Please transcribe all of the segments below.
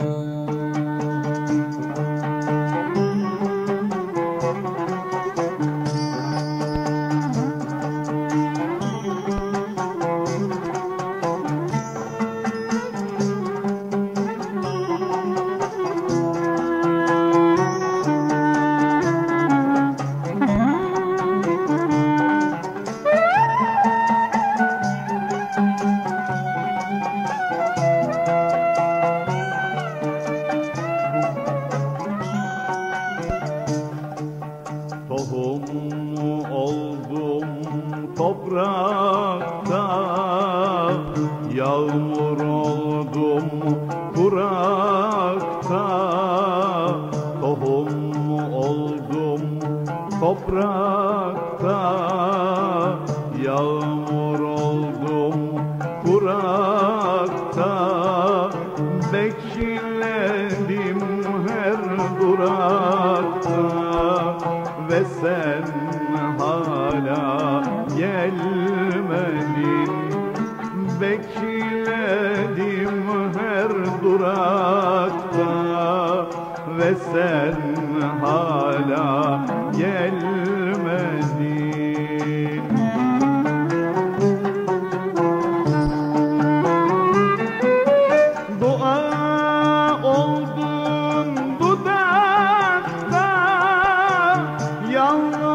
Tohum toprakta Yağmur oldum kurakta Tohum oldum toprakta? Yağmur oldum kurakta Bekledim her durakta ve sen Bekledim her durakta ve sen hala gelmedin. Dua oldun dudakta Yalvarırım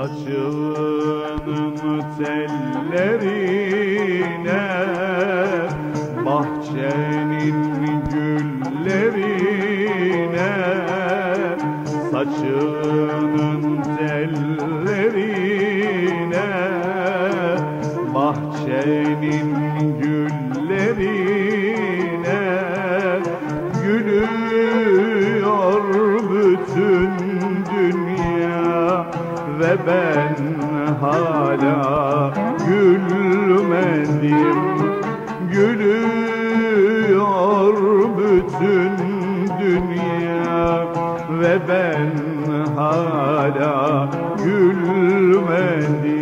Saçının tellerine Bahçenin güllerine Saçının hala gülmedim. Gülüyor bütün dünya ve ben hala gülmedim